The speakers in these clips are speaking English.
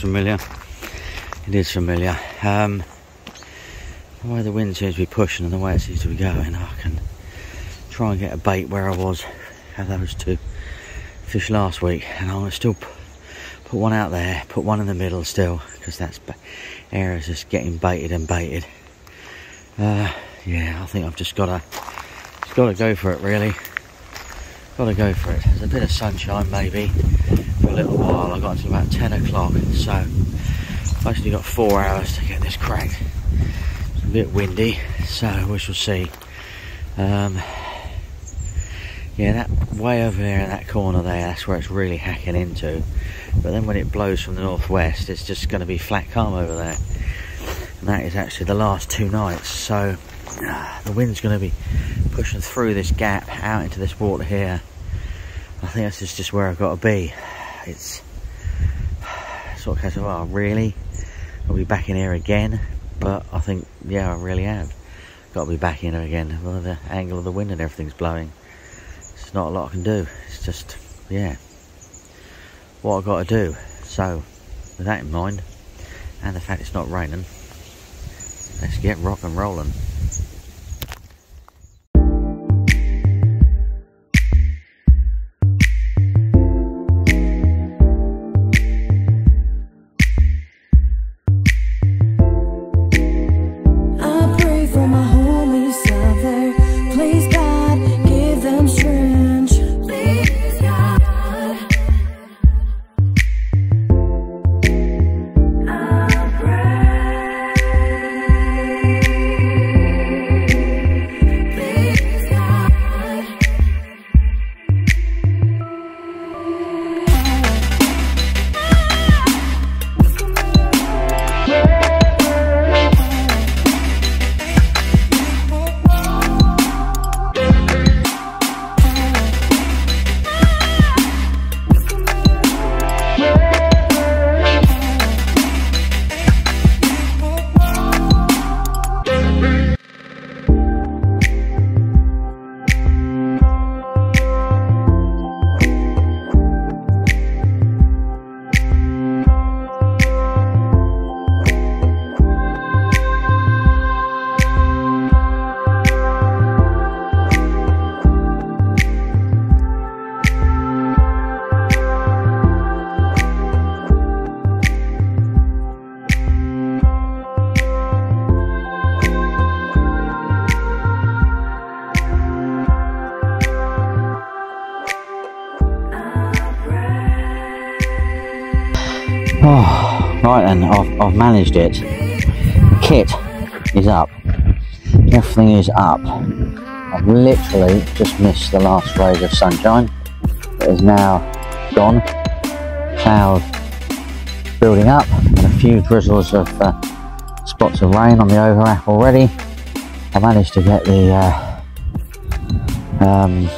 familiar. It is familiar. Um, the way the wind seems to be pushing and the way it seems to be going, I can try and get a bait where I was. Had those two fish last week, and I'm still put one out there, put one in the middle still, because that's area's just getting baited and baited. Uh, yeah, I think I've just gotta, just gotta go for it really. Gotta go for it. There's a bit of sunshine maybe for a little while. I got until about 10 o'clock, so I've actually got four hours to get this cracked. It's a bit windy, so we shall see. Um, yeah, that way over there in that corner there, that's where it's really hacking into. But then when it blows from the northwest, it's just going to be flat calm over there. And that is actually the last two nights. So Ah, the wind's going to be pushing through this gap out into this water here. I think this is just where I've got to be. It's sort of case of, oh, really? I'll be back in here again. But I think, yeah, I really have. Got to be back in here again. Well, the angle of the wind and everything's blowing. It's not a lot I can do. It's just, yeah, what I've got to do. So, with that in mind, and the fact it's not raining, let's get rock and rolling. I've, managed it. Kit is up. Everything is up. I've literally just missed the last rays of sunshine. It is now gone. Cloud building up and a few drizzles of uh, spots of rain on the overwrap already. I managed to get the uh, um,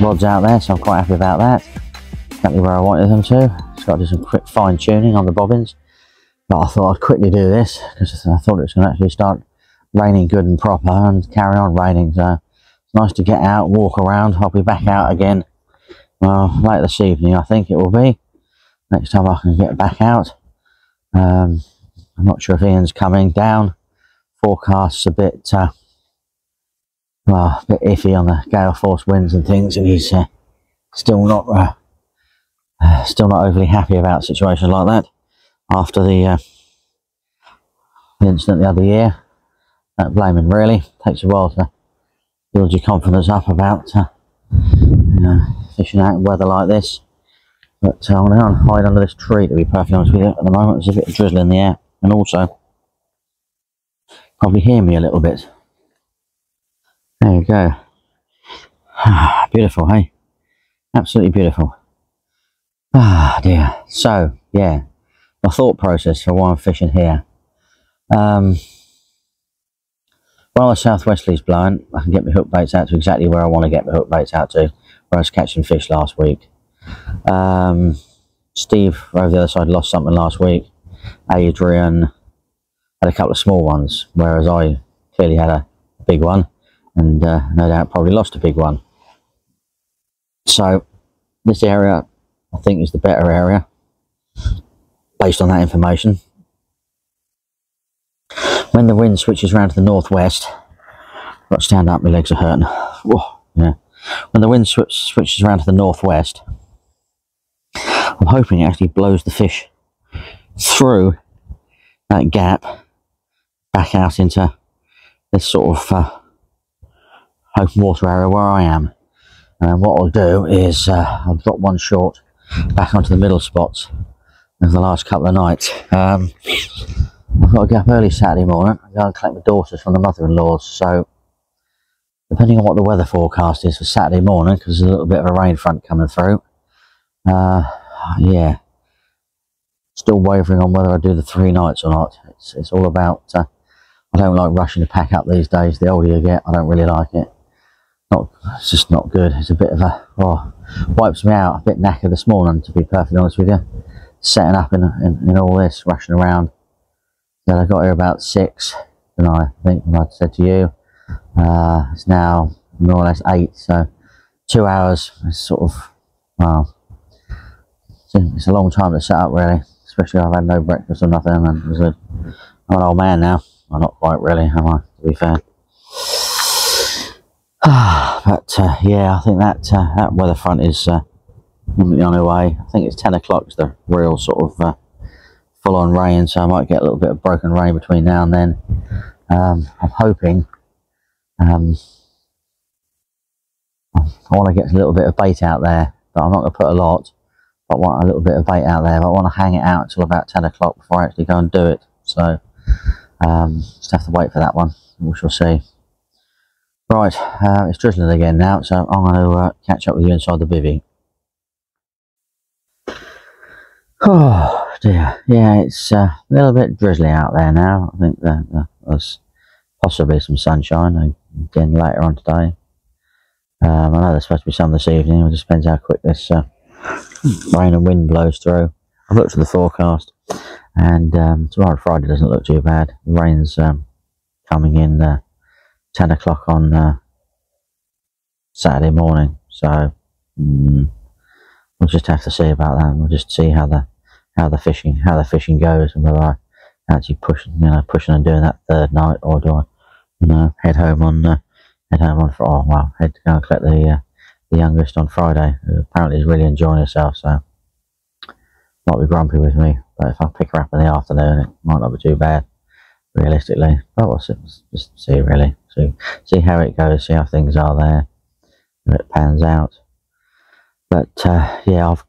rods out there, so I'm quite happy about that. Exactly where I wanted them to. Just got to do some quick fine tuning on the bobbins. But I thought I'd quickly do this because I thought it was going to actually start raining good and proper and carry on raining. So it's nice to get out, walk around. I'll be back out again. Well, late this evening, I think it will be. Next time I can get back out. Um, I'm not sure if Ian's coming down. Forecast's a bit, uh, well, a bit iffy on the gale force winds and things, and he's uh, still not, uh, uh, still not overly happy about situations like that. After the, uh, the incident the other year, blame him really. Takes a while to build your confidence up about uh, you know, fishing out in weather like this. But uh, I'm going to hide under this tree to be perfectly honest with you. At the moment, there's a bit of drizzle in the air, and also probably hear me a little bit. There you go. beautiful, hey? Absolutely beautiful. Ah, dear. So, yeah, my thought process for why I'm fishing here. Um, while the southwesterly's blowing, I can get my hook baits out to exactly where I want to get my hook baits out to, where I was catching fish last week. Um, Steve over the other side lost something last week. Adrian had a couple of small ones, whereas I clearly had a big one, and uh, no doubt probably lost a big one. So this area, I think, is the better area based on that information. When the wind switches around to the northwest, I've got to stand up, my legs are hurting. Whoa, yeah. When the wind sw switches around to the northwest, I'm hoping it actually blows the fish through that gap back out into this sort of uh, open water area where I am. And what I'll do is uh, I'll drop one short back onto the middle spots the last couple of nights. Um, I've got to get up early Saturday morning and go and collect my daughters from the mother-in-law's. So, depending on what the weather forecast is for Saturday morning, because there's a little bit of a rain front coming through, uh, yeah, still wavering on whether I do the three nights or not. It's, it's all about, uh, I don't like rushing to pack up these days. The older you get, I don't really like it. Not, it's just not good. It's a bit of a, oh, wipes me out. A bit knackered this morning, to be perfectly honest with you. Setting up in, in, all this, rushing around. Then I got here about six, and I think, I said to you, uh, it's now more or less eight, so two hours is sort of, well, it's a, long time to set up really, especially I've had no breakfast or nothing, and a, I'm an old man now. Well, not quite really, am I, to be fair. but uh, yeah, I think that uh, that weather front is uh, on the way. I think it's 10 o'clock is the real sort of uh, full on rain, so I might get a little bit of broken rain between now and then. Um, I'm hoping um, I want to get a little bit of bait out there, but I'm not going to put a lot. But I want a little bit of bait out there. But I want to hang it out until about 10 o'clock before I actually go and do it. So um, just have to wait for that one. We shall see. Right, uh, it's drizzling again now, so I'm going to uh, catch up with you inside the bivvy. Oh dear, yeah, it's uh, a little bit drizzly out there now. I think that there's possibly some sunshine again later on today. Um, I know there's supposed to be some this evening. It just depends how quick this uh, rain and wind blows through. I've looked at the forecast, and um, tomorrow Friday doesn't look too bad. The rain's um, coming in uh, 10 o'clock on uh, Saturday morning, so mm, we'll just have to see about that. We'll just see how the how the fishing how the fishing goes and whether I actually push you know pushing and doing that third night or do I you know head home on uh, head home on for oh well head to go and collect the uh, the youngest on Friday who apparently is really enjoying herself so might be grumpy with me but if I pick her up in the afternoon it might not be too bad realistically. But we'll see, just see really see see how it goes see how things are there if it pans out. But uh, yeah I've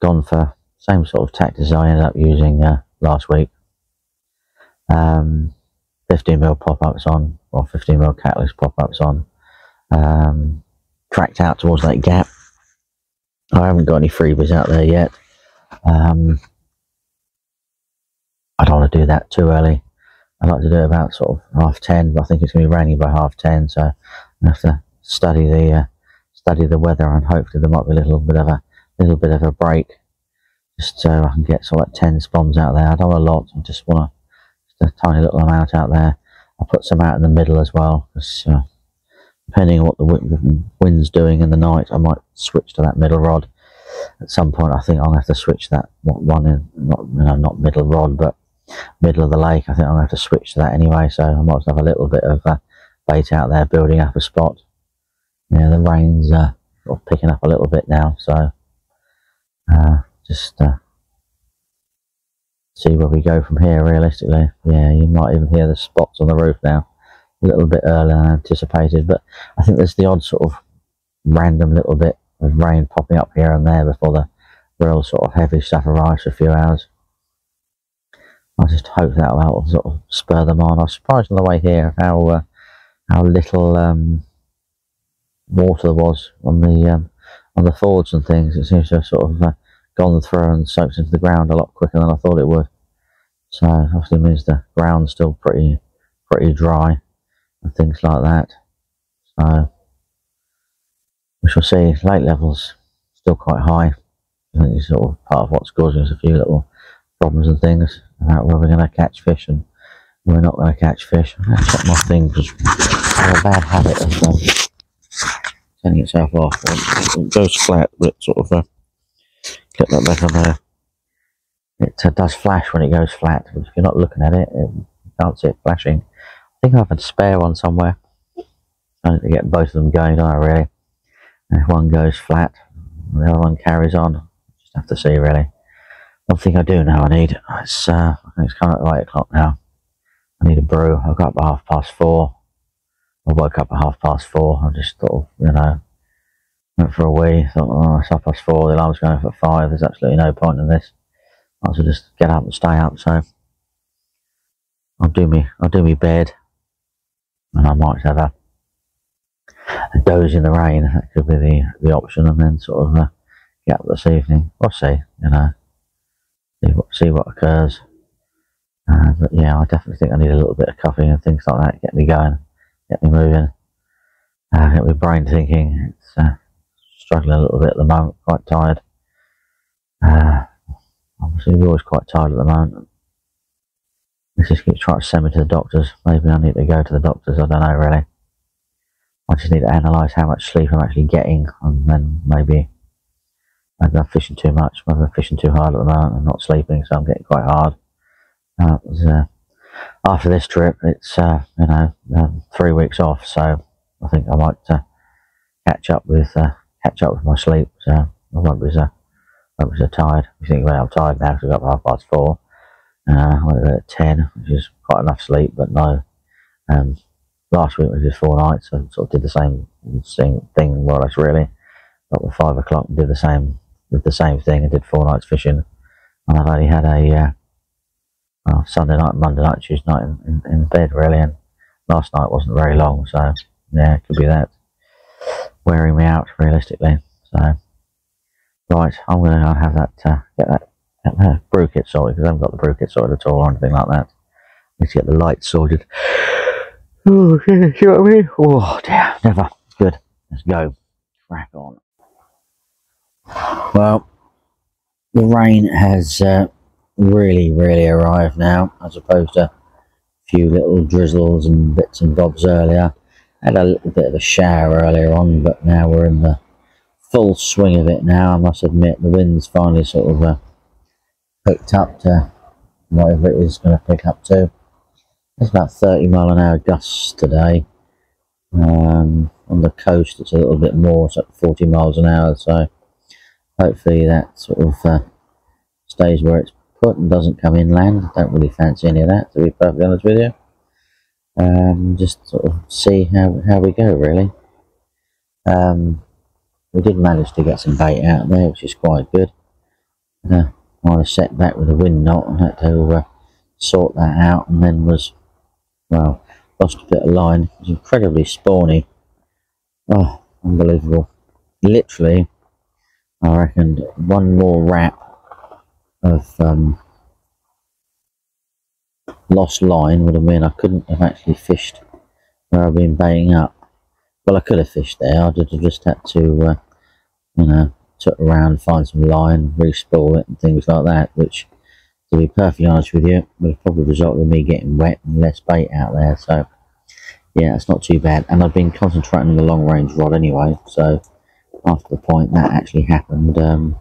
gone for same sort of tactics I ended up using uh, last week. Um, 15 mil pop-ups on, or 15 mil catalyst pop-ups on. Um, tracked out towards that gap. I haven't got any freebies out there yet. Um, I don't want to do that too early. I like to do it about sort of half ten, but I think it's going to be raining by half ten, so I have to study the uh, study the weather, and hopefully there might be a little bit of a little bit of a break just so I can get sort of like 10 Spombs out there. I don't want a lot, I just want a, just a tiny little amount out there. I'll put some out in the middle as well, because uh, depending on what the wind's doing in the night, I might switch to that middle rod. At some point, I think I'll have to switch that one in, not, you know, not middle rod, but middle of the lake. I think I'll have to switch to that anyway, so I might have a little bit of uh, bait out there building up a spot. Yeah, the rain's uh, picking up a little bit now, so uh, just uh, see where we go from here realistically. Yeah, you might even hear the spots on the roof now a little bit earlier than anticipated, but I think there's the odd sort of random little bit of rain popping up here and there before the real sort of heavy stuff arrives for a few hours. I just hope that will sort of spur them on. I was surprised on the way here how uh, how little um, water there was on the um, on the fords and things. It seems to have sort of uh, gone through and soaked into the ground a lot quicker than I thought it would. So obviously means the ground's still pretty pretty dry and things like that. So we shall see. Lake levels still quite high. I think it's sort of part of what's causing us a few little problems and things about where we're going to catch fish and we're not going to catch fish. I'm going to check my thing because I have a bad habit of um, turning itself off. It goes flat, but sort of uh, that back on there. It uh, does flash when it goes flat, but if you're not looking at it, it you can't see it flashing. I think I have a spare one somewhere. I need to get both of them going, I, really? And if one goes flat, the other one carries on. Just have to see, really. One thing I do know I need, it's, uh, it's kind of 8 o'clock now. I need a brew. I got up at half past four. I woke up at half past four. I just thought, you know, went for a wee. Thought, oh, it's half past four. The alarm's going at five. There's absolutely no point in this. I might just get up and stay up. So I'll do me, I'll do me bed, and I might have a, a doze in the rain. That could be the the option, and then sort of uh, get up this evening. We'll see. You know, see what see what occurs. Uh, but yeah, I definitely think I need a little bit of coffee and things like that. Get me going, get me moving, uh, get my brain thinking. It's uh, struggling a little bit at the moment, quite tired. Uh, obviously, we're always quite tired at the moment. Let's just keep trying to send me to the doctors. Maybe I need to go to the doctors. I don't know really. I just need to analyse how much sleep I'm actually getting, and then maybe maybe I'm fishing too much. Maybe I'm fishing too hard at the moment and not sleeping, so I'm getting quite hard. Uh, was, uh, after this trip, it's uh, you know um, three weeks off, so I think I might uh, catch up with uh, catch up with my sleep. So I won't be so won't be so tired. You think well, I'm tired now because I got half past four. Uh, I went to bed at ten, which is quite enough sleep, but no. Um, last week was just four nights. I sort of did the same same thing more or less really. Got at five o'clock and did the same did the same thing. and did four nights fishing, and I've only had a uh, well, Sunday night, Monday night, Tuesday night in, in, in, bed really, and last night wasn't very long, so yeah, it could be that wearing me out realistically. So right, I'm going to have that uh, get that get the brew kit sorted because I haven't got the brew kit sorted at all or anything like that. Need to get the lights sorted. Oh, yeah, see what I mean? Oh dear, never good. Let's go. Crack on. Well, the rain has. Uh, really, really arrived now, as opposed to a few little drizzles and bits and bobs earlier. Had a little bit of a shower earlier on, but now we're in the full swing of it now. I must admit, the wind's finally sort of uh, picked up to whatever it is going to pick up to. It's about 30 mile an hour gusts today. Um, on the coast, it's a little bit more, it's like 40 miles an hour, so hopefully that sort of uh, stays where it's put and doesn't come inland. Don't really fancy any of that, to be perfectly honest with you. Um, just sort of see how, how we go, really. Um, we did manage to get some bait out there, which is quite good. Uh, I was set back with a wind knot and had to uh, sort that out, and then was, well, lost a bit of line. It was incredibly spawny. Oh, unbelievable. Literally, I reckoned one more wrap of um, lost line would have meant I couldn't have actually fished where I've been baiting up. Well, I could have fished there. I'd have just had to, uh, you know, took around, find some line, re-spool it and things like that, which, to be perfectly honest with you, would have probably resulted in me getting wet and less bait out there. So, yeah, it's not too bad. And I've been concentrating on the long range rod anyway, so after the point that actually happened, um,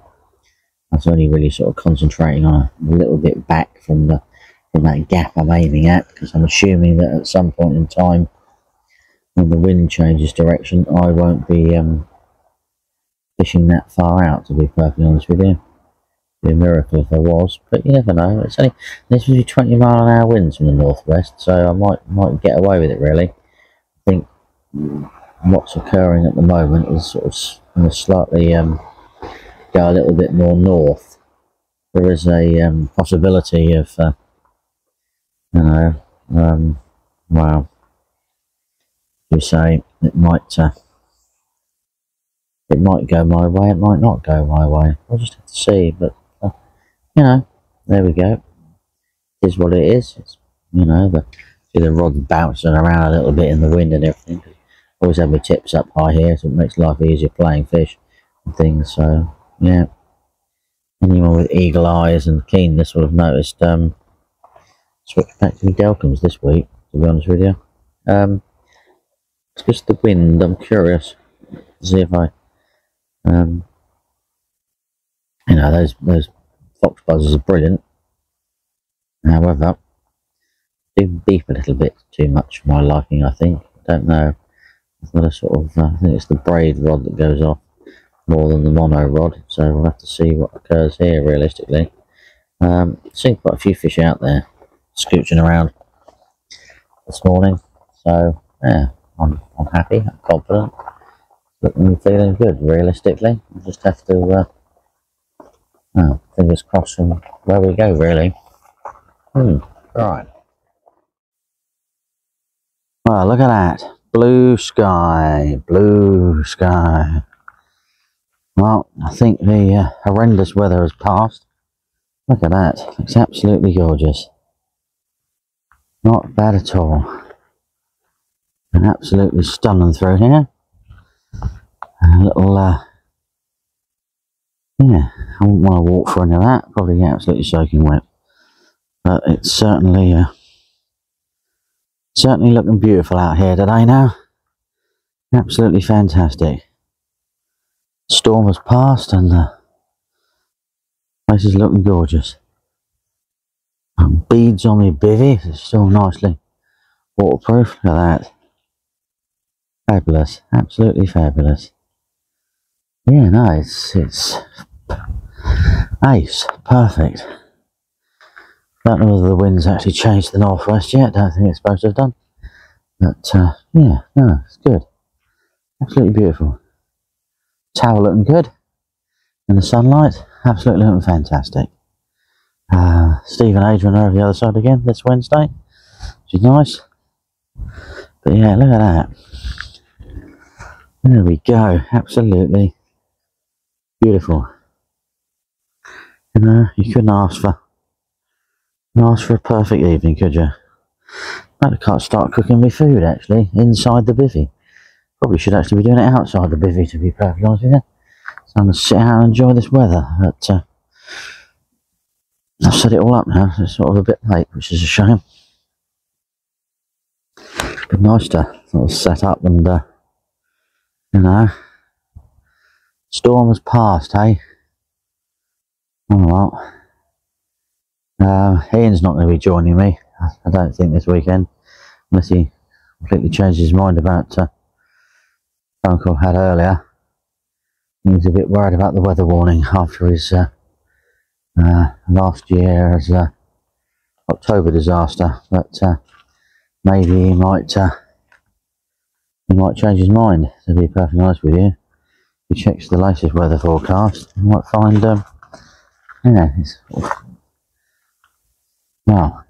I was only really sort of concentrating on a little bit back from the from that gap I'm aiming at, because I'm assuming that at some point in time, when the wind changes direction, I won't be um, fishing that far out, to be perfectly honest with you. It'd be a miracle if I was, but you never know. It's only this was 20 mile an hour winds from the northwest, so I might might get away with it. Really, I think what's occurring at the moment is sort of going to slightly um, go a little bit more north. There is a um, possibility of, uh, you know, um, well, you say it might. Uh, it might go my way, it might not go my way. We'll just have to see, but, uh, you know, there we go. Is what it is. It's, you know, the, see the rod bouncing around a little bit in the wind and everything. Always have my tips up high here, so it makes life easier playing fish and things, so, yeah. Anyone with eagle eyes and keenness will have noticed, um, switched back to Delkims this week, to be honest with you. Um, it's just the wind, I'm curious to see if I um, you know, those those fox buzzers are brilliant. However, they beep a little bit too much for my liking. I think. Don't know. Got a sort of. Uh, I think it's the braid rod that goes off more than the mono rod. So we'll have to see what occurs here realistically. Um, seen quite a few fish out there scooching around this morning. So yeah, I'm I'm happy. I'm confident looking feeling good realistically. we just have to uh, oh, fingers crossed from where we go really. Hmm, right. Well, look at that. Blue sky, blue sky. Well, I think the uh, horrendous weather has passed. Look at that. It's absolutely gorgeous. Not bad at all. And absolutely stunning through here a little, uh, yeah, I wouldn't want to walk for any of that, probably get absolutely soaking wet. But it's certainly, uh, certainly looking beautiful out here today now. Absolutely fantastic. Storm has passed and the place is looking gorgeous. Beads on my bivvy, it's still nicely waterproof. Look at that. Fabulous, absolutely fabulous. Yeah, no, it's it's ace, perfect. Don't know whether the wind's actually changed to the northwest yet. Don't think it's supposed to have done. But uh, yeah, no, it's good. Absolutely beautiful. Tower looking good in the sunlight. Absolutely looking fantastic. Uh, Steve and Adrian are over the other side again this Wednesday, which is nice. But yeah, look at that. There we go. Absolutely Beautiful. You know, you couldn't ask for ask for a perfect evening, could you? I can't start cooking my food actually inside the bivvy. Probably should actually be doing it outside the bivvy to be perfectly honest with you. So I'm gonna sit out and enjoy this weather. But uh, I've set it all up now. It's sort of a bit late, which is a shame. But nice to sort of set up and uh, you know Storm has passed, hey? Oh well. Uh, Ian's not going to be joining me, I don't think, this weekend. Unless he completely changed his mind about uh, phone call had earlier. He's a bit worried about the weather warning after his uh, uh, last year's uh, October disaster. But uh, maybe he might uh, he might change his mind, to be perfectly honest with you he checks the latest weather forecast, you might find, um, yeah, it's, well,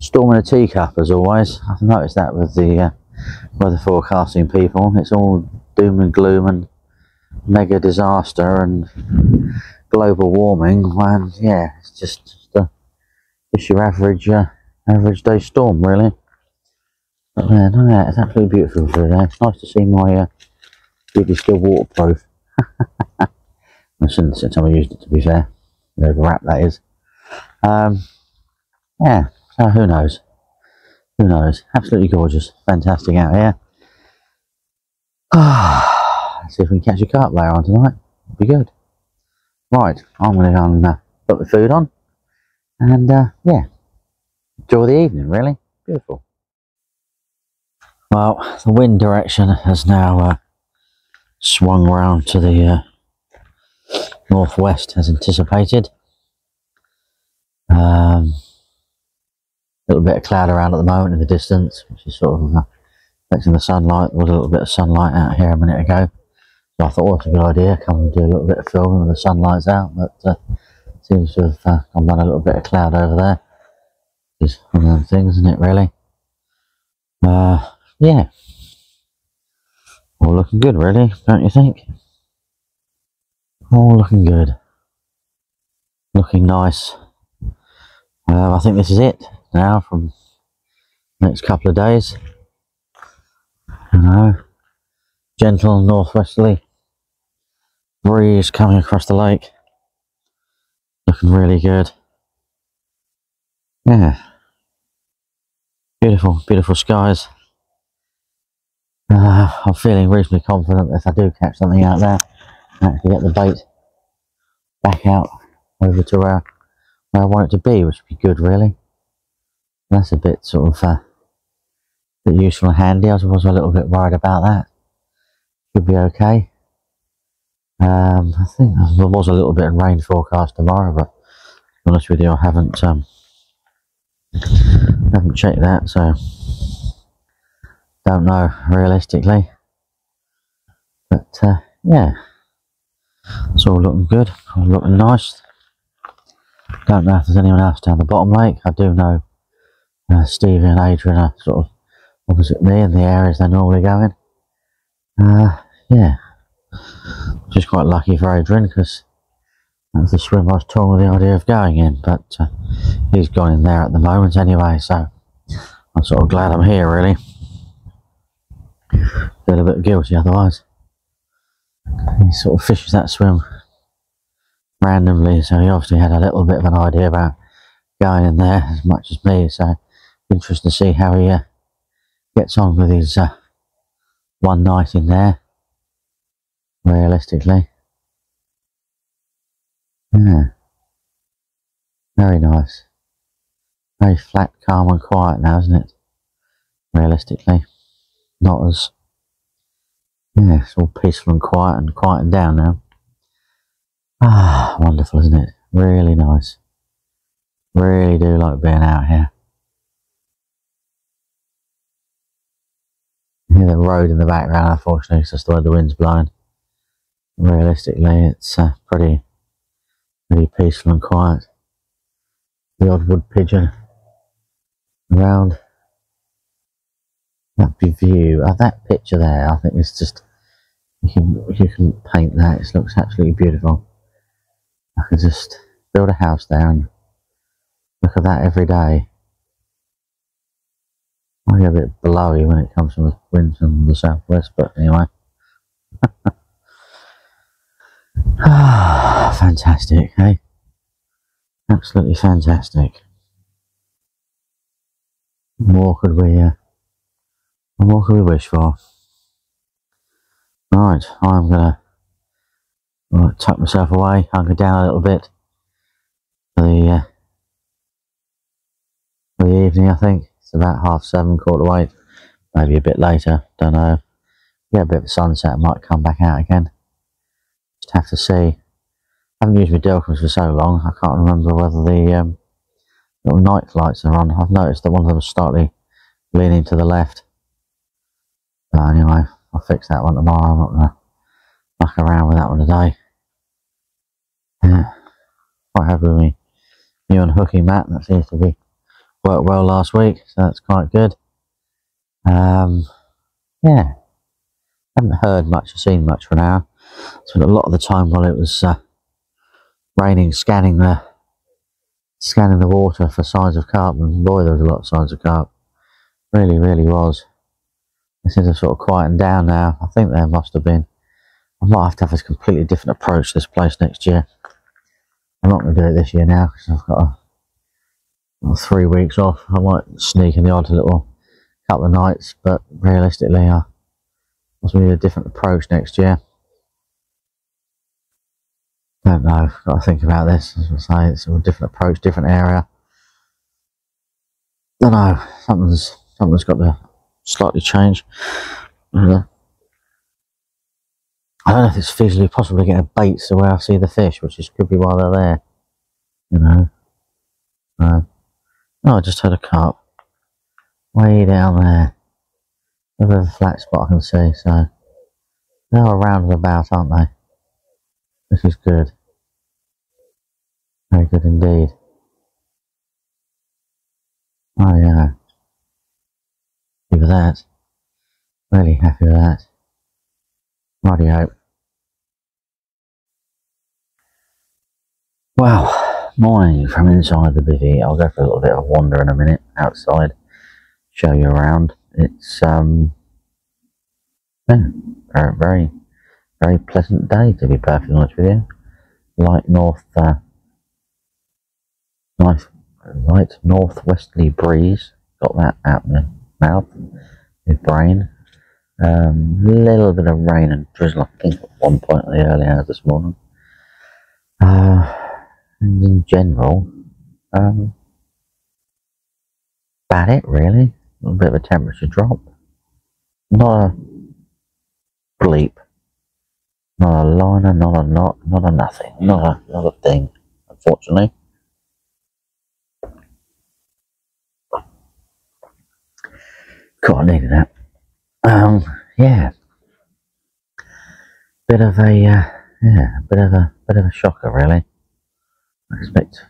storm in a teacup as always. I've noticed that with the uh, weather forecasting people. It's all doom and gloom and mega disaster and global warming. When yeah, it's just, just, uh, just your average uh, average day storm, really. But yeah, no, yeah, it's absolutely beautiful today. It's nice to see my uh, Really still waterproof. Say time I used it to be fair. The wrap that is. Um, yeah, so who knows? Who knows? Absolutely gorgeous. Fantastic out here. Let's see if we can catch a carp later on tonight. It'd Be good. Right, I'm going to go and uh, put the food on. And uh, yeah, enjoy the evening, really. Beautiful. Well, the wind direction has now uh, swung round to the uh, northwest as anticipated. Um, little bit of cloud around at the moment in the distance, which is sort of uh, affecting the sunlight. There was a little bit of sunlight out here a minute ago. I thought, well, it's a good idea, come and do a little bit of filming when the sunlight's out, but uh, seems to have uh, gone down a little bit of cloud over there. Just one of them things, isn't it, really? Uh, yeah. All looking good, really, don't you think? All looking good. Looking nice. Uh, I think this is it now from next couple of days. You know, gentle northwesterly breeze coming across the lake. Looking really good. Yeah. Beautiful, beautiful skies. Uh, I'm feeling reasonably confident that if I do catch something out there, I actually get the bait back out over to where, where I want it to be, which would be good, really. That's a bit sort of uh, bit useful and handy. I was a little bit worried about that. Should be okay. Um, I think there was a little bit of rain forecast tomorrow, but to be honest with you, I haven't um, haven't checked that, so don't know realistically. But uh, yeah, it's all looking good, all looking nice. Don't know if there's anyone else down the bottom lake. I do know uh, Stevie and Adrian are sort of opposite me in the areas they're normally going. Uh, yeah, just quite lucky for Adrian because that's the swim I was toying with the idea of going in, but uh, he's gone in there at the moment anyway, so I'm sort of glad I'm here really. A bit guilty otherwise. He sort of fishes that swim randomly, so he obviously had a little bit of an idea about going in there as much as me, so interesting to see how he uh, gets on with his uh, one night in there, realistically. Yeah. Very nice. Very flat, calm and quiet now, isn't it? Realistically. Not as... Yeah, it's all peaceful and quiet and quieting down now. Ah, wonderful, isn't it? Really nice. Really do like being out here. Hear the road in the background, unfortunately, it's just the way the wind's blowing. Realistically, it's uh, pretty, pretty peaceful and quiet. The odd wood pigeon around. That view, uh, that picture there, I think is just, you can, you can paint that, it looks absolutely beautiful. I could just build a house there and look at that every day. I get a bit blowy when it comes from the wind from the southwest, but anyway. Ah, fantastic, eh? Absolutely fantastic. More could we, uh, could we wish for? Right, I'm gonna right, tuck myself away, hunker down a little bit for the, uh, for the evening, I think. It's about half seven, quarter to eight, maybe a bit later, don't know. Get a bit of sunset, might come back out again. Have to see. I haven't used my Delkims for so long, I can't remember whether the um, little night lights are on. I've noticed that one of them is slightly leaning to the left. But anyway, I'll fix that one tomorrow. I'm not going to muck around with that one today. Yeah, quite happy with me. New unhooking mat, that seems to be worked well last week, so that's quite good. Um, yeah, haven't heard much or seen much for now. Spent a lot of the time while it was uh, raining, scanning the scanning the water for signs of carp, and boy, there was a lot of signs of carp. Really, really was. This is a sort of quieting down now. I think there must have been I might have to have a completely different approach to this place next year. I'm not going to do it this year now because I've got a, three weeks off. I might sneak in the odd little couple of nights, but realistically, I must need a different approach next year. Don't know. Got to think about this. As I say, it's a different approach, different area. I Don't know. Something's something's got to slightly change. I don't know if it's feasibly possible to get a bait to where I see the fish, which is could be why they're there. You know. Uh, no, I just had a carp way down there. Over the flat spot I can see, so they're around and about, aren't they? This is good. Very good indeed. Oh yeah. Happy with that. Really happy with that. Radio. Well, morning from inside the bivvy. I'll go for a little bit of wander in a minute outside, show you around. It's um, yeah, very, very, pleasant day to be perfectly honest with you. Light north, uh, nice, light northwesterly breeze. Got that out the mouth, with brain. Um, little bit of rain and drizzle, I think, at one point in the early hours this morning. Uh, and in general, um, about it really. A little bit of a temperature drop. Not a bleep. Not a liner, not a not, not a nothing. Not a, not a thing, unfortunately. I needed that. Um, yeah. Bit of a, uh, yeah, bit of a, bit of a shocker, really. I expect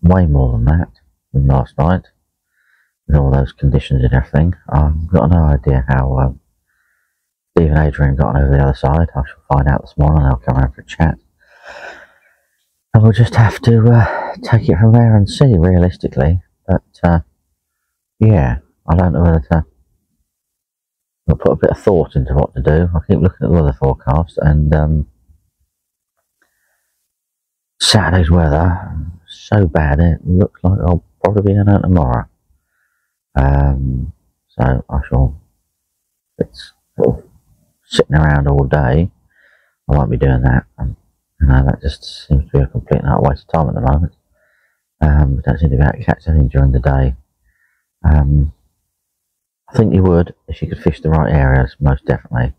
way more than that from last night, with all those conditions and everything. I've got no idea how um, Steve and Adrian got over the other side. I shall find out this morning. They'll come around for a chat. And we'll just have to uh, take it from there and see, realistically. But, uh, yeah, I don't know whether to I'll put a bit of thought into what to do. I keep looking at the weather forecast and um, Saturday's weather so bad it looks like I'll probably be in out tomorrow. Um, so I shall. It's sitting around all day. I won't be doing that. Um, you know, that just seems to be a complete and utter waste of time at the moment. Um, we don't seem to be able to catch anything during the day. Um, I think you would if you could fish the right areas, most definitely.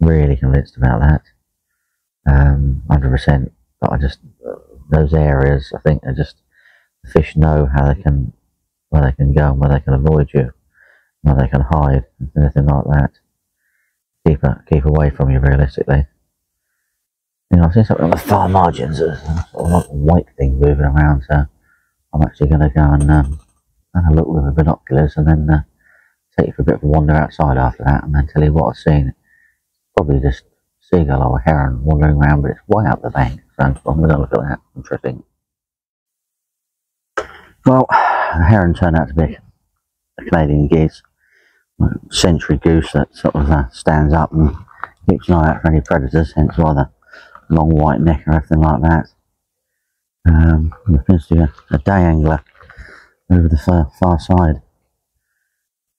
Really convinced about that. Um, 100%. But I just, those areas, I think are just, the fish know how they can, where they can go and where they can avoid you, where they can hide, and anything like that. Keep, keep away from you, realistically. You know, I've seen something on the far margins, a sort of white thing moving around, so I'm actually going to go and um, have a look with the binoculars and then uh, take you for a bit of a wander outside after that and then tell you what I've seen. Probably just seagull or a heron wandering around, but it's way up the bank, so I'm going to look at that. Interesting. Well, the heron turned out to be a Canadian geese, century goose that sort of uh, stands up and keeps an eye out for any predators, hence why the long white neck or everything like that. Um, appears to be a, a day angler over the far, far side.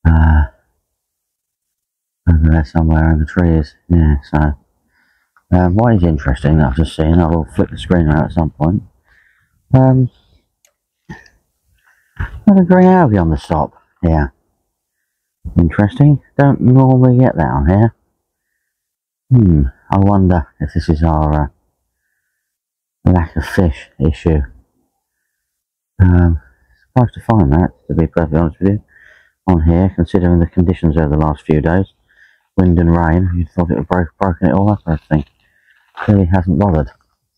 Uh, over there somewhere in the trees, yeah, so. Um, what is interesting that I've just seen, I will flip the screen around at some point. Um, a green algae on the top, yeah. Interesting, don't normally get that on here. Hmm, I wonder if this is our uh, lack of fish issue. Um, surprised to find that, to be perfectly honest with you on here, considering the conditions over the last few days. Wind and rain, you thought it would break, broken it all up, I think. Clearly hasn't bothered.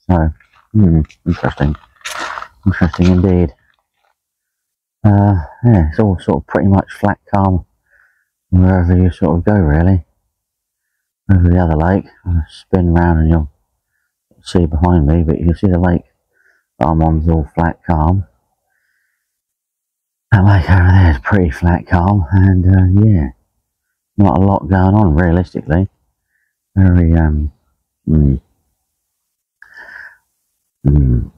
So, hmm, interesting. Interesting indeed. Uh, yeah, it's all sort of pretty much flat calm wherever you sort of go, really. Over the other lake, I spin round and you'll see behind me, but you can see the lake I'm on's all flat calm. That lake over there is pretty flat calm, and uh, yeah, not a lot going on realistically. Very, um, Mm. Mm.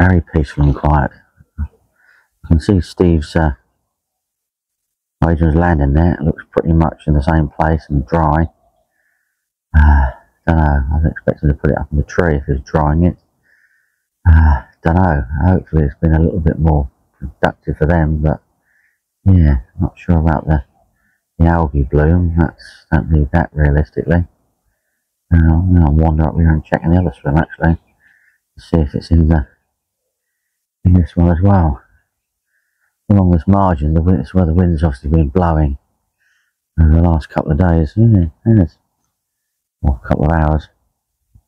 Very peaceful and quiet. I can see Steve's uh, Adrian's landing there. It looks pretty much in the same place and dry. Uh, don't know. I was expecting to put it up in the tree if he was drying it. Uh, don't know. Hopefully it's been a little bit more productive for them, but yeah, not sure about the, the algae bloom. That's don't need that realistically. Uh, I'm going to wander up here and check in the other swim actually see if it's in the in this one as well. Along this margin, the wind, it's where the wind's obviously been blowing over the last couple of days. Yes. Or a couple of hours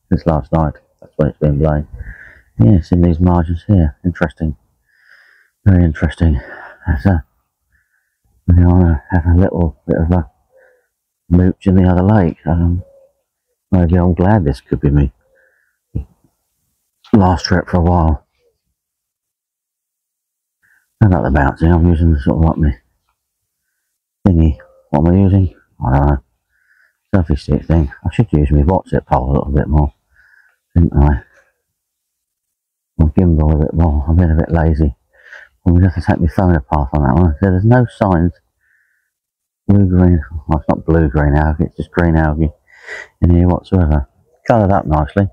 since last night. That's when it's been blowing. Yes, in these margins here. Interesting. Very interesting. That's a, we want to have a little bit of a mooch in the other lake. Um, maybe I'm glad this could be me last trip for a while. I like the bouncing, I'm using sort of like my thingy. What am I using? I don't know. Selfie stick thing. I should use my what's it pole a little bit more, shouldn't I? My gimbal a bit more. I've been a bit lazy. I'm going to have to take my phone apart on that one. So there's no signs. Blue green. Well, it's not blue green algae, it's just green algae in here whatsoever. Coloured up nicely.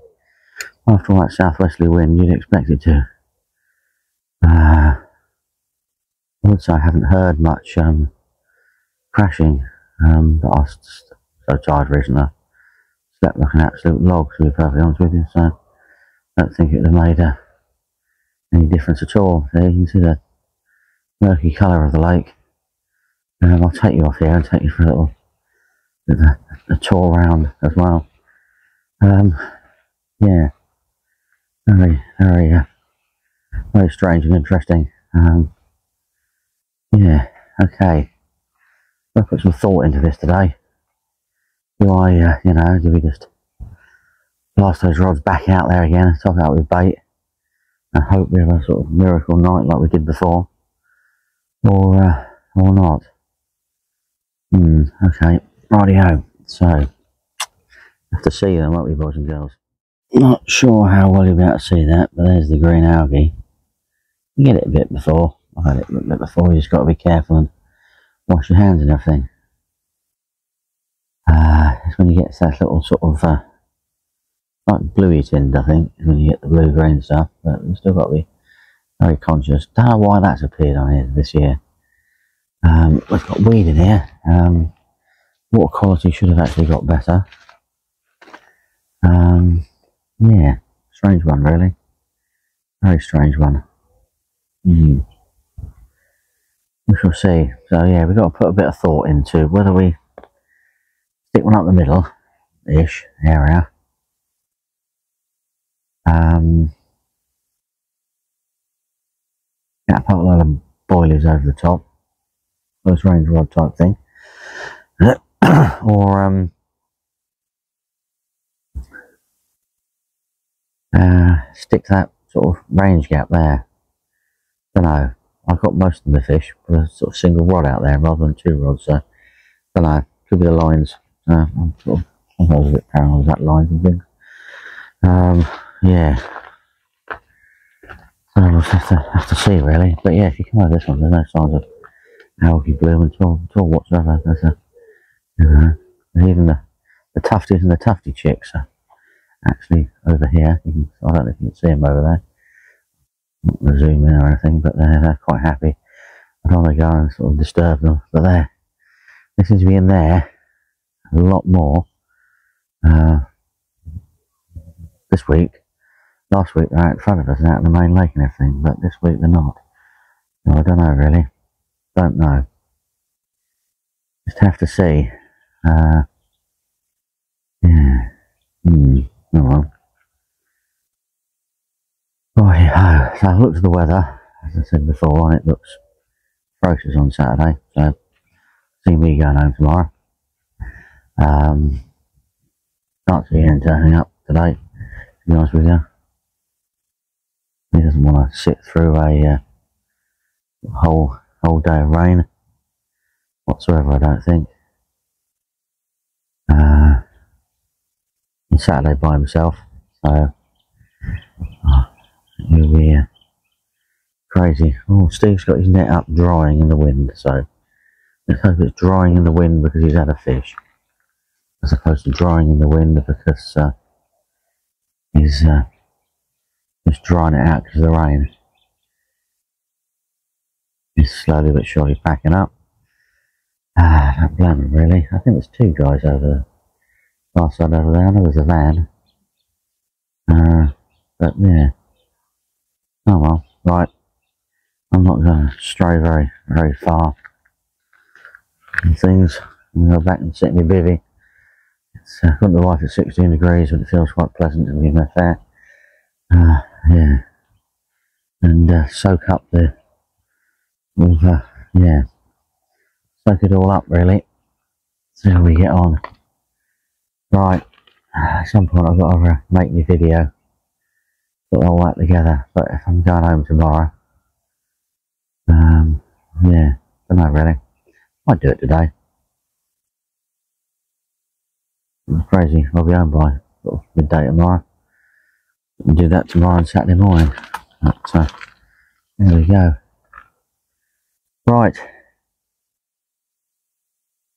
After all that southwesterly wind, you'd expect it to. Uh, Say I haven't heard much um, crashing, um, but I was so tired recently. I slept like an absolute log, to be perfectly honest with you, so I don't think it would have made uh, any difference at all. There you can see the murky colour of the lake. Um, I'll take you off here and take you for a little a, a tour around as well. Um, yeah, very, very, uh, very strange and interesting. Um, yeah, okay. I'll put some thought into this today. Do I, uh, you know, do we just blast those rods back out there again and top out with bait and hope we have a sort of miracle night like we did before? Or, uh, or not? Hmm, okay. Rightio. So, have to see them, won't we, boys and girls? Not sure how well you'll be able to see that, but there's the green algae. You get it a bit before. Had it a bit before, you just got to be careful and wash your hands and everything. Uh, it's when you get that little sort of, uh, like bluey tint, I think, when you get the blue green stuff, but you've still got to be very conscious. Don't know why that's appeared on here this year. Um, we've got weed in here. Um, water quality should have actually got better. Um, yeah, strange one, really. Very strange one. Hmm. We shall see. So yeah, we've got to put a bit of thought into whether we stick one up the middle, ish area. Um, put a lot of boilies over the top, close range rod type thing, or um, uh, stick that sort of range gap there. Don't know. I've got most of the fish with a sort of single rod out there rather than two rods, so don't know. Could be the lines. Uh, I'm sort of sometimes a bit paranoid about lines and things. Um, yeah. So we'll have to have to see really. But yeah, if you come over this one, there's no signs of algae bloom at all, at all whatsoever. There's a, you know, even the the tufties and the tufty chicks are actually over here. Can, I don't know if you can see them over there. Gonna zoom in or anything, but they're, they're quite happy. I don't want to go and sort of disturb them, but they're, they seem to be in there a lot more uh, this week. Last week they're out in front of us and out in the main lake and everything, but this week they're not. No, I don't know really. Don't know. Just have to see. Uh, yeah. Hmm. Oh well. Oh, so I've looked at the weather, as I said before, and it looks ferocious on Saturday, so see me going home tomorrow. Um, can't see Ian turning up today, to be honest with you. He doesn't want to sit through a uh, whole whole day of rain whatsoever, I don't think. Uh, Saturday by himself. So oh, it'll be uh, crazy. Oh, Steve's got his net up drying in the wind. So let's hope it's drying in the wind because he's had a fish, as opposed to drying in the wind because uh, he's uh, just drying it out because of the rain. He's slowly but surely packing up. Ah, don't blame him really. I think there's two guys over the last side over there. Know there's a van. Uh, but yeah. Oh well, right. I'm not going to stray very, very far. And things. I'm going to go back and sit in my bivvy. It's uh, got the wife at 16 degrees, but it feels quite pleasant to be in there. Uh, yeah. And uh, soak up the, uh, yeah, soak it all up really. See how we get on. Right, at some point I've got to make my video, put all that together. But if I'm going home tomorrow, um, yeah, don't know really. Might do it today. It's crazy. I'll be home by midday tomorrow. And do that tomorrow and Saturday morning. But, uh, there we go. Right.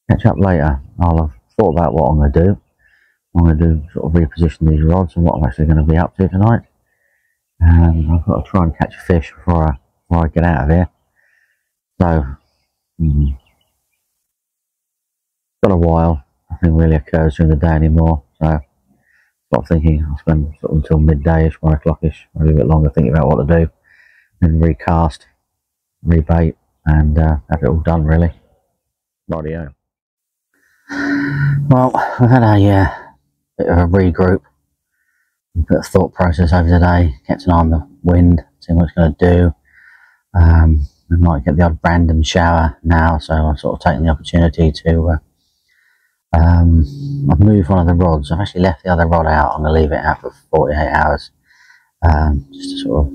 Catch up later. I'll have thought about what I'm going to do. I'm going to do sort of reposition these rods and what I'm actually going to be up to tonight. And I've got to try and catch a fish before I, before I get out of here. So, mm, got a while. Nothing really occurs during the day anymore. So, stop thinking. I'll spend sort of until midday-ish, one o'clock-ish, maybe a bit longer thinking about what to do. Then recast, rebait, and uh, have it all done really. Rightio. Well, we've had a uh, bit of a regroup, bit of thought process over the day, kept an eye on the wind, seeing what it's going to do. Um, we might get the odd random shower now, so I've sort of taken the opportunity to. Uh, um, I've moved one of the rods. I've actually left the other rod out. I'm going to leave it out for 48 hours, um, just to sort of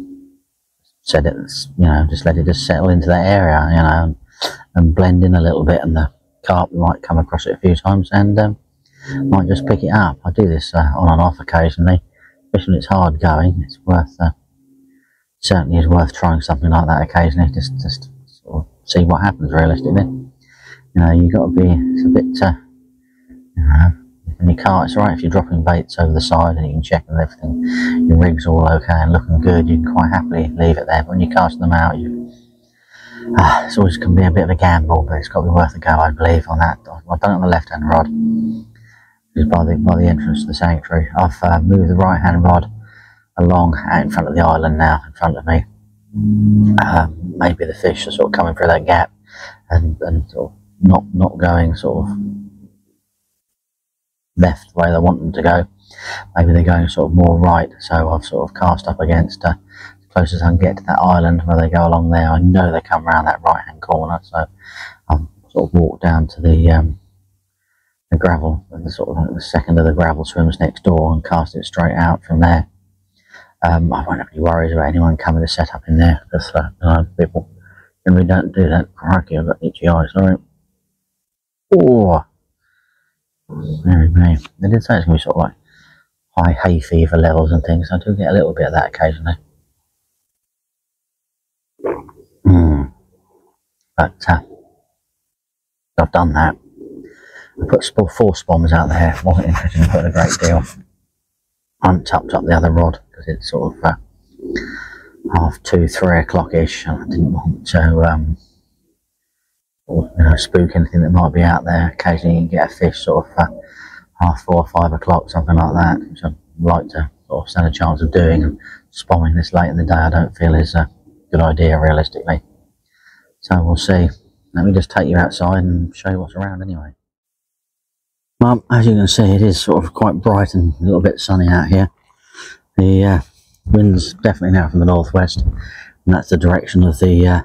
set it, you know, just let it just settle into that area, you know, and, and blend in a little bit, and the carp might come across it a few times, and um, might just pick it up. I do this uh, on and off occasionally, especially when it's hard going. It's worth uh, certainly is worth trying something like that occasionally, just just sort of see what happens realistically. You know, you got to be it's a bit. Uh, you know, in your car, it's alright if you're dropping baits over the side and you can check and everything, your rig's all okay and looking good, you can quite happily leave it there. But when you're casting them out, you, uh, it's always can be a bit of a gamble, but it's got to be worth a go, I believe, on that. I've done it on the left hand rod, just by the, by the entrance to the sanctuary. I've uh, moved the right hand rod along out in front of the island now, in front of me. Um, maybe the fish are sort of coming through that gap and, and sort of not, not going sort of left the way they want them to go. Maybe they're going sort of more right, so I've sort of cast up against uh, as close as I can get to that island where they go along there. I know they come around that right hand corner, so I've sort of walked down to the um, the gravel, the sort of the second of the gravel swims next door and cast it straight out from there. Um, I won't have any worries about anyone coming to set up in there because uh, know, people generally don't do that. Crikey, I've got itchy eyes, sorry. Oh, very, very. They did say it's going to be sort of like high hay fever levels and things. I do get a little bit of that occasionally. Mm. But uh, I've done that. Put four Spombs out there. wasn't interested in putting a great deal. I haven't topped up the other rod because it's sort of uh, half two, three o'clock ish, and I didn't want to um, you know, spook anything that might be out there. Occasionally, you can get a fish sort of uh, half four, five o'clock, something like that, which I'd like to sort of stand a chance of doing. And spomming this late in the day, I don't feel is a good idea realistically. So we'll see. Let me just take you outside and show you what's around anyway. Well, as you can see, it is sort of quite bright and a little bit sunny out here. The uh, wind's definitely now from the northwest, and that's the direction of the uh,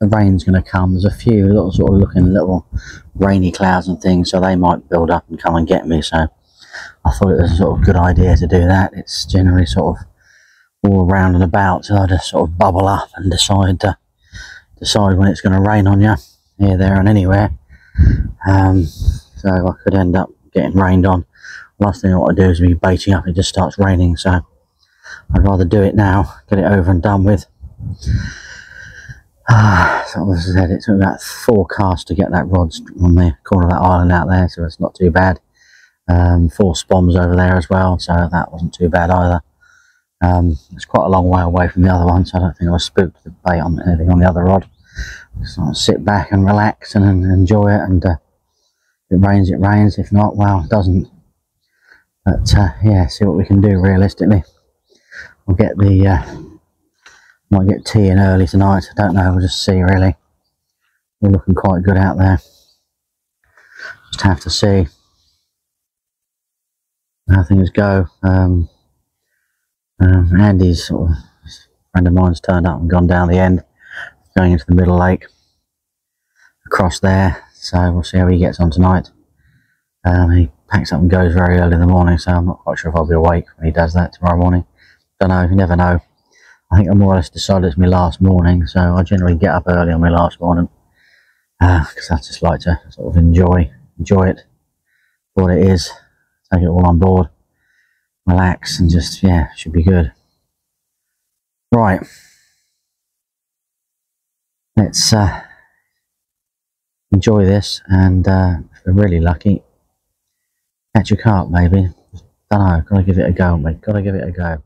the rain's going to come. There's a few little sort of looking little rainy clouds and things, so they might build up and come and get me. So I thought it was a sort of good idea to do that. It's generally sort of all around and about, so I just sort of bubble up and decide to decide when it's going to rain on you, here, there, and anywhere. Um, so I could end up getting rained on last thing I want to do is be baiting up. It just starts raining, so I'd rather do it now, get it over and done with. Ah, so as I said, it took about four casts to get that rod on the corner of that island out there, so it's not too bad. Um, four Spombs over there as well, so that wasn't too bad either. Um, it's quite a long way away from the other one, so I don't think I was spooked to bait on anything on the other rod. Just of sit back and relax and, and enjoy it, and uh, it rains, it rains. If not, well, it doesn't. But uh, yeah, see what we can do realistically. We'll get the uh, might get tea in early tonight. I don't know. We'll just see. Really, we're looking quite good out there. Just have to see how things go. Um, um, Andy's sort of friend of mine's turned up and gone down the end, going into the middle lake across there. So we'll see how he gets on tonight. Um, he packs up and goes very early in the morning, so I'm not quite sure if I'll be awake when he does that tomorrow morning. Don't know, you never know. I think I more or less decided it's my last morning, so I generally get up early on my last morning because uh, I just like to sort of enjoy enjoy it what it is, take it all on board, relax, and just yeah, should be good. Right, let's uh, enjoy this, and uh, if we're really lucky, catch a carp maybe. Don't know. Gotta give it a go, mate. Gotta give it a go.